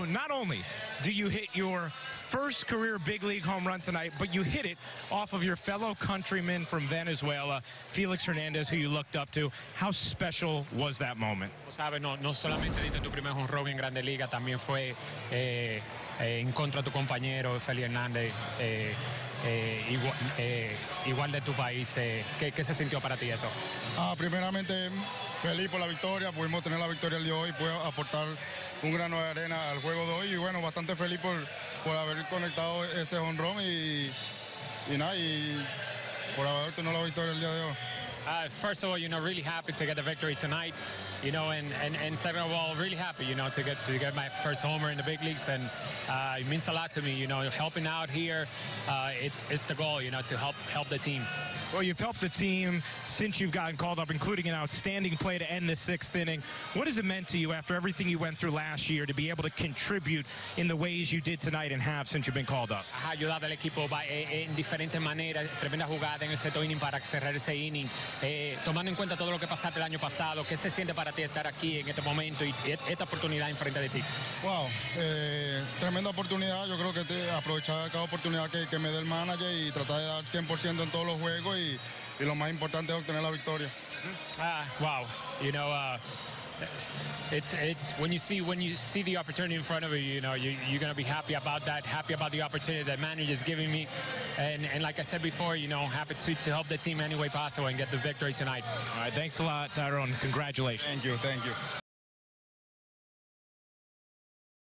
So not only do you hit your first career big league home run tonight, but you hit it off of your fellow countryman from Venezuela, Felix Hernandez, who you looked up to. How special was that moment? Sabes, no, no solamente diste tu primer jonrón en Grande Liga, también fue eh, eh, en contra tu compañero, Hernández, eh, eh, igual, eh, igual de tu país. eh, ¿qué, qué se sintió para ti eso? Ah, primeramente, feliz por la victoria. Pudimos tener la victoria el día de hoy, pude aportar un grano de arena al juego de hoy y bueno, bastante feliz por, por haber conectado ese honrón y, y nada, y por haber tenido la victoria el día de hoy. Uh, first of all, you know, really happy to get the victory tonight, you know, and, and, and second of all, really happy, you know, to get to get my first homer in the big leagues, and uh, it means a lot to me, you know, helping out here, uh, it's it's the goal, you know, to help help the team. Well, you've helped the team since you've gotten called up, including an outstanding play to end the sixth inning. What has it meant to you after everything you went through last year to be able to contribute in the ways you did tonight and have since you've been called up? Has ayudado al equipo eh, en diferentes maneras, tremenda jugada en el sexto inning para cerrar ese inning, eh, tomando en cuenta todo lo que pasaste el año pasado, ¿qué se siente para ti estar aquí en este momento y e- esta oportunidad enfrente de ti? Wow, eh, tremenda oportunidad. Yo creo que te- aprovechar cada oportunidad que, que me dé el manager y tratar de dar 100% en todos los juegos y, y lo más importante es obtener la victoria. Ah, wow. You know, uh, it's it's when you see when you see the opportunity in front of you, you know, you, you're gonna be happy about that, happy about the opportunity that manager is giving me, and and like I said before, you know, happy to, to help the team any way possible and get the victory tonight. All right, thanks a lot, Thairo. Congratulations. Thank you, thank you.